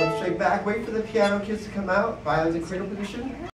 Straight back, wait for the piano kids to come out, violins in cradle position.